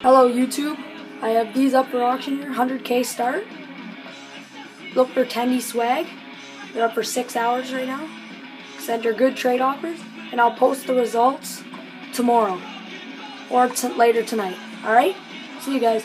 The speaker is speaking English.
Hello YouTube, I have these up for auction here, 100k start. Look for Tendy Swag. They're up for 6 hours right now. Send your good trade offers, and I'll post the results tomorrow or later tonight. Alright? See you guys.